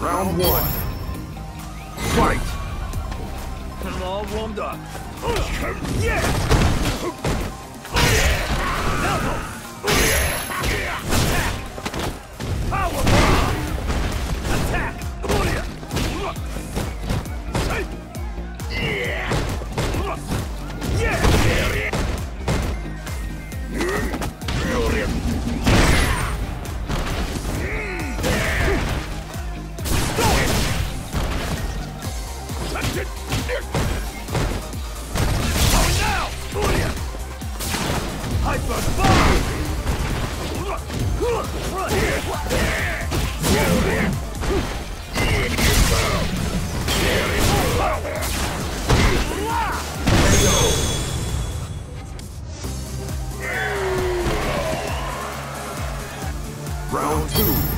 Round one. Fight! I'm all warmed up. Yeah! Power Attack! Attack! Round two.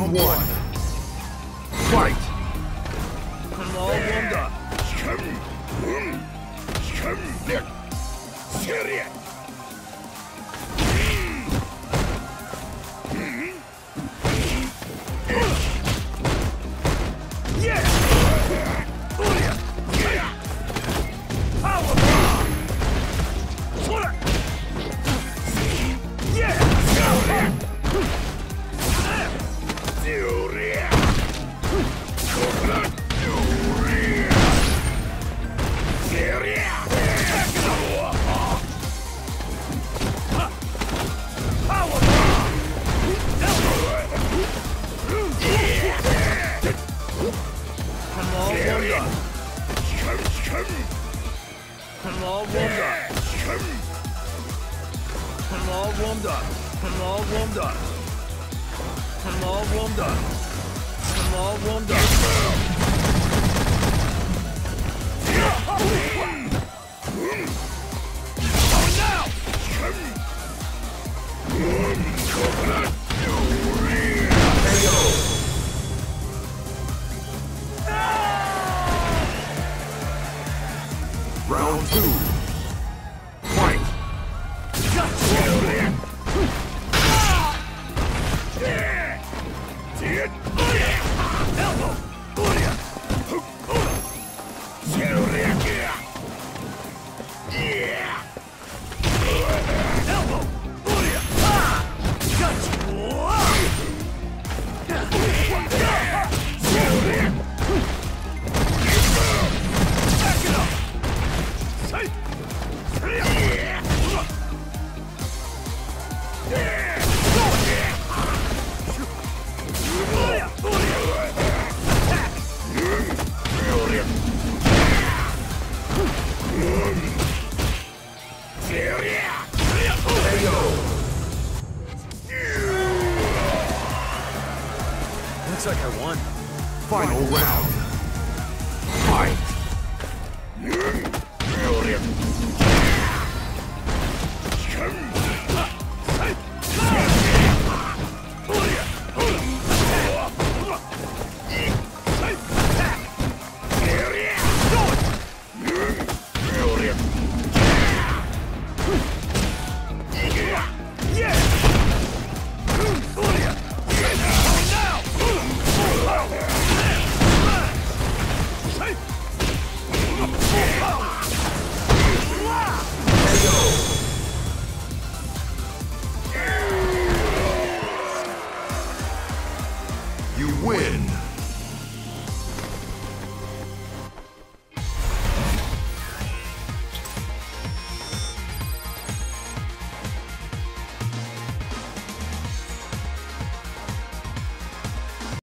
Round one. Fight. I'm all warmed up. I'm all warmed up. I'm all warmed up. I'm all warmed up. I'm all warmed up. I'm all warmed up. Two. Looks like I won. Final round. Fight!